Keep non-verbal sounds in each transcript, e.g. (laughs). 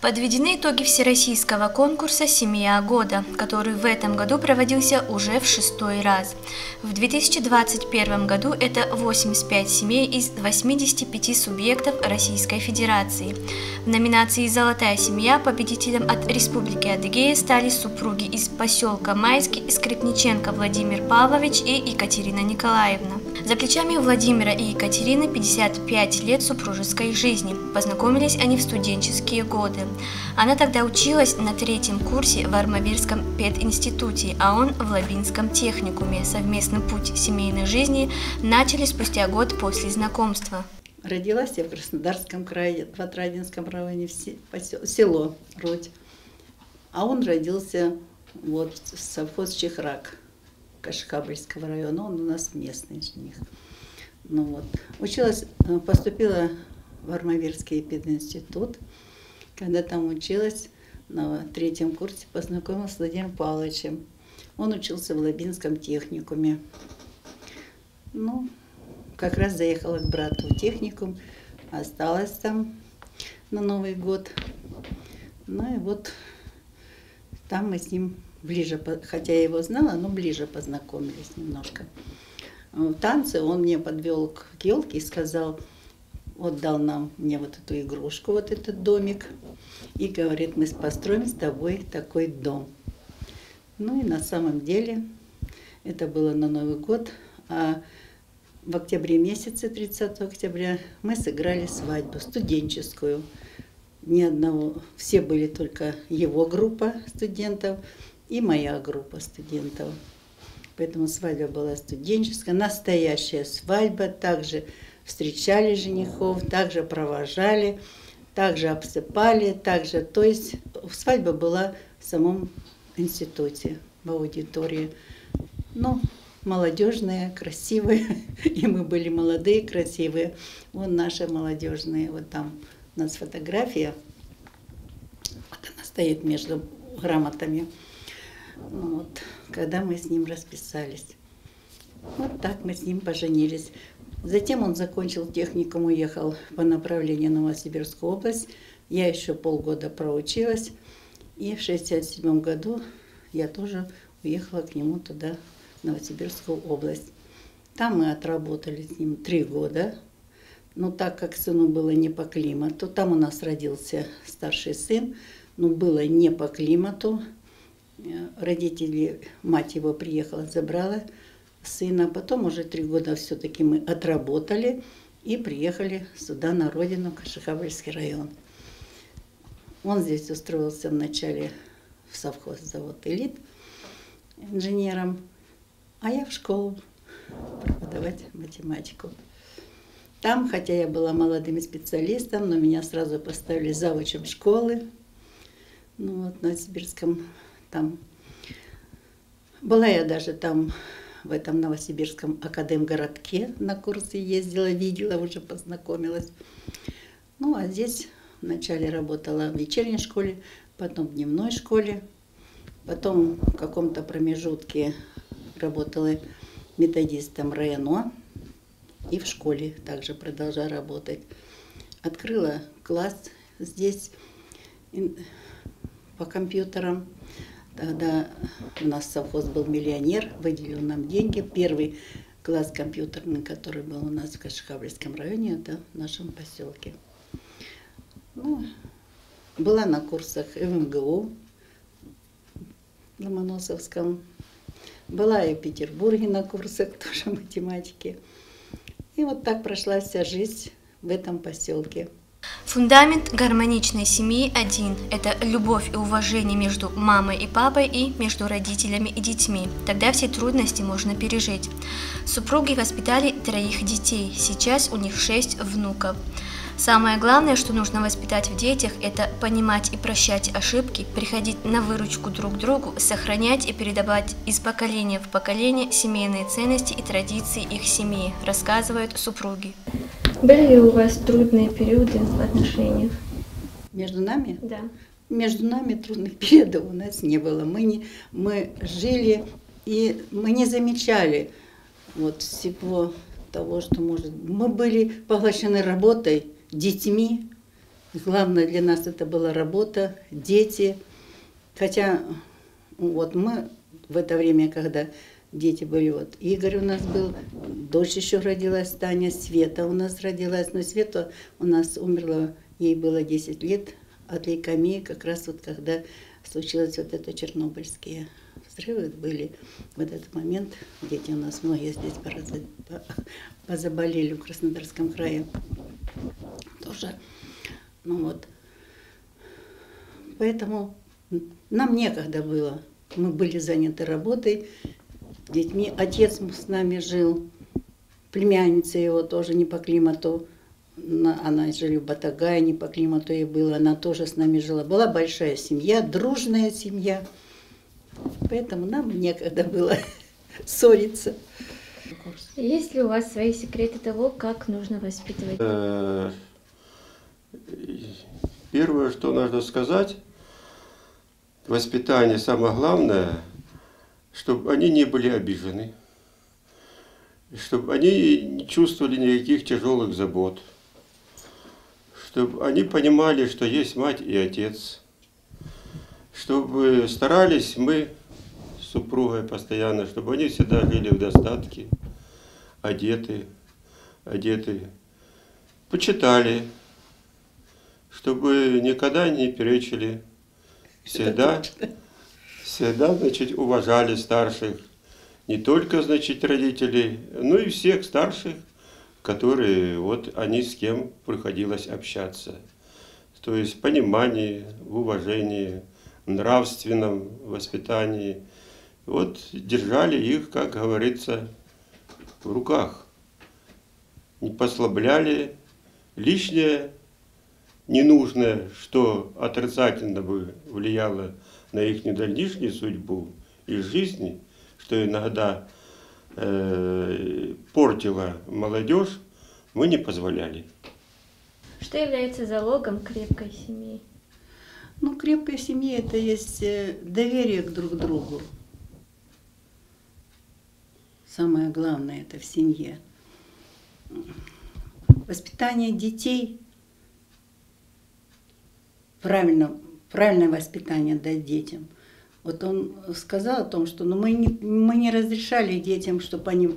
Подведены итоги всероссийского конкурса «Семья года», который в этом году проводился уже в шестой раз. В 2021 году это 85 семей из 85 субъектов Российской Федерации. В номинации «Золотая семья» победителем от Республики Адыгея стали супруги из поселка Майский, Скрипниченко Владимир Павлович и Екатерина Николаевна. За плечами Владимира и Екатерины 55 лет супружеской жизни. Познакомились они в студенческие годы. Она тогда училась на третьем курсе в Армавирском пединституте, а он в Лабинском техникуме. Совместный путь семейной жизни начали спустя год после знакомства. Родилась я в Краснодарском крае, в Отрадинском районе, в село Рудь. А он родился вот в совхоз Чехрак Кашхабльского района. Он у нас местный жених. Ну вот. Училась, э, поступила в Армавирский пединститут. Когда там училась, на третьем курсе познакомилась с Владимиром Павловичем. Он учился в Лабинском техникуме. Ну, как раз заехала к брату в техникум, осталась там на Новый год. Ну и вот там мы с ним ближе, хотя я его знала, но ближе познакомились немножко. В танце он мне подвел к елке и сказал, вот дал нам мне вот эту игрушку, вот этот домик, и говорит, мы построим с тобой такой дом. Ну и на самом деле это было на Новый год, а в октябре месяце, 30 октября, мы сыграли свадьбу студенческую. Ни одного, все были только его группа студентов и моя группа студентов. Поэтому свадьба была студенческая, настоящая свадьба, также встречали женихов, также провожали, также обсыпали, также, то есть свадьба была в самом институте, в аудитории. Ну, молодежная, красивая, (laughs) и мы были молодые, красивые. Вот наши молодежные, вот там у нас фотография, вот она стоит между грамотами. Ну, вот, когда мы с ним расписались. Вот так мы с ним поженились. Затем он закончил техникум, уехал по направлению Новосибирскую область. Я еще полгода проучилась. И в 1967 году я тоже уехала к нему туда, в Новосибирскую область. Там мы отработали с ним три года. Но так как сыну было не по климату, там у нас родился старший сын, но было не по климату. Родители, мать его приехала, забрала сына. Потом уже три года все-таки мы отработали и приехали сюда, на родину, Кашихабльский район. Он здесь устроился вначале в совхоз завод «Элит» инженером, а я в школу преподавать математику. Там, хотя я была молодым специалистом, но меня сразу поставили завучем школы. Ну вот, на Сибирском там. Была я даже там в этом Новосибирском академгородке на курсы ездила, видела, уже познакомилась. Ну, а здесь вначале работала в вечерней школе, потом в дневной школе, потом в каком-то промежутке работала методистом РНО и в школе также продолжала работать. Открыла класс здесь по компьютерам. Тогда у нас совхоз был миллионер, выделил нам деньги. Первый класс компьютерный, который был у нас в Кашихабльском районе, это в нашем поселке. Ну, была на курсах в МГУ, Ломоносовском. Была и в Петербурге на курсах тоже (laughs) математики. И вот так прошла вся жизнь в этом поселке. Фундамент гармоничной семьи один – это любовь и уважение между мамой и папой и между родителями и детьми. Тогда все трудности можно пережить. Супруги воспитали троих детей, сейчас у них шесть внуков. Самое главное, что нужно воспитать в детях, это понимать и прощать ошибки, приходить на выручку друг другу, сохранять и передавать из поколения в поколение семейные ценности и традиции их семьи, рассказывают супруги. Были ли у вас трудные периоды в отношениях? Между нами? Да. Между нами трудных периодов у нас не было. Мы, не, мы жили и мы не замечали вот всего того, что может... Мы были поглощены работой, детьми, Главное для нас это была работа, дети. Хотя вот мы в это время, когда дети были, вот Игорь у нас был, дочь еще родилась, Таня, Света у нас родилась, но Света у нас умерла, ей было 10 лет от лейкомии, как раз вот когда случилось вот это чернобыльские взрывы были. В этот момент дети у нас многие здесь позаболели в Краснодарском крае тоже. Ну вот. Поэтому нам некогда было. Мы были заняты работой, детьми. Отец с нами жил, племянница его тоже не по климату. Она жили в Батагае, не по климату ей было. Она тоже с нами жила. Была большая семья, дружная семья. Поэтому нам некогда было (laughs) ссориться. Есть ли у вас свои секреты того, как нужно воспитывать? Э, первое, что нужно сказать, воспитание самое главное, чтобы они не были обижены, чтобы они не чувствовали никаких тяжелых забот, чтобы они понимали, что есть мать и отец, чтобы старались мы с супругой постоянно, чтобы они всегда жили в достатке, одеты, одеты, почитали, чтобы никогда не перечили, всегда, всегда, значит, уважали старших, не только, значит, родителей, но и всех старших, которые, вот, они с кем приходилось общаться. То есть уважении, в нравственном воспитании. Вот держали их, как говорится, в руках. Не послабляли лишнее ненужное, что отрицательно бы влияло на их дальнейшую судьбу и жизни, что иногда э, портило молодежь, мы не позволяли. Что является залогом крепкой семьи? Ну, крепкая семья – это есть э, доверие к друг другу. Самое главное – это в семье. Воспитание детей – правильно, правильное воспитание дать детям. Вот он сказал о том, что ну, мы, не, мы не разрешали детям, чтобы они,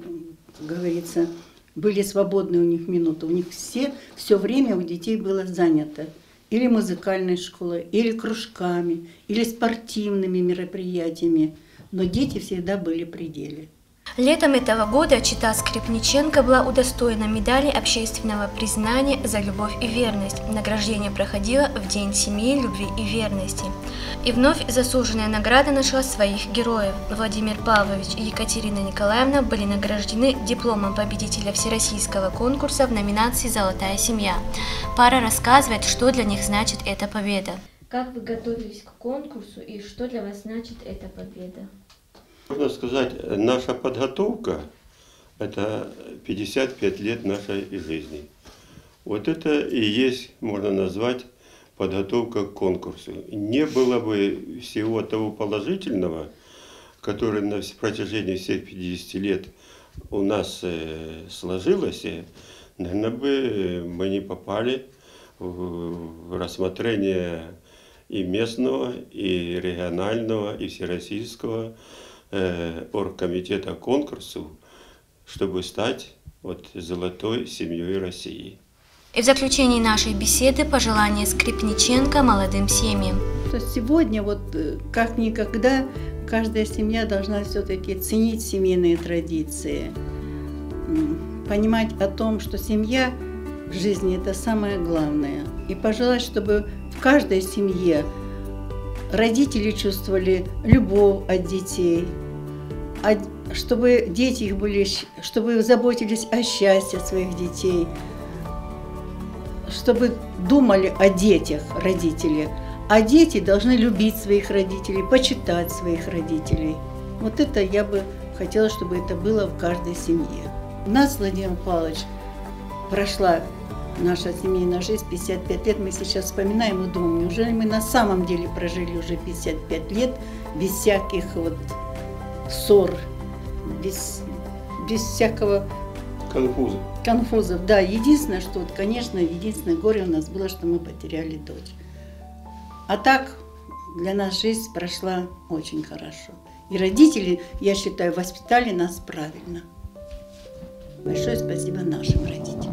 говорится, были свободны у них минуты. У них все, все время у детей было занято. Или музыкальной школой, или кружками, или спортивными мероприятиями. Но дети всегда были при деле. Летом этого года Чита Скрипниченко была удостоена медали общественного признания за любовь и верность. Награждение проходило в День семьи, любви и верности. И вновь заслуженная награда нашла своих героев. Владимир Павлович и Екатерина Николаевна были награждены дипломом победителя всероссийского конкурса в номинации «Золотая семья». Пара рассказывает, что для них значит эта победа. Как вы готовились к конкурсу и что для вас значит эта победа? Можно сказать, наша подготовка – это 55 лет нашей жизни. Вот это и есть, можно назвать, подготовка к конкурсу. Не было бы всего того положительного, которое на протяжении всех 50 лет у нас э, сложилось, э, наверное, бы мы не попали в рассмотрение и местного, и регионального, и всероссийского э, оргкомитета конкурсу, чтобы стать вот золотой семьей России. И в заключении нашей беседы пожелание Скрипниченко молодым семьям. То сегодня вот э, как никогда каждая семья должна все-таки ценить семейные традиции, понимать о том, что семья в жизни это самое главное. И пожелать, чтобы в каждой семье родители чувствовали любовь от детей, чтобы дети их были, чтобы заботились о счастье своих детей, чтобы думали о детях родители. А дети должны любить своих родителей, почитать своих родителей. Вот это я бы хотела, чтобы это было в каждой семье. У нас, Владимир Павлович, прошла наша семейная жизнь 55 лет. Мы сейчас вспоминаем и думаем, неужели мы на самом деле прожили уже 55 лет без всяких вот ссор, без, без всякого Конфузы. конфузов. Да, единственное, что, вот, конечно, единственное горе у нас было, что мы потеряли дочь. А так для нас жизнь прошла очень хорошо. И родители, я считаю, воспитали нас правильно. Большое спасибо нашим родителям.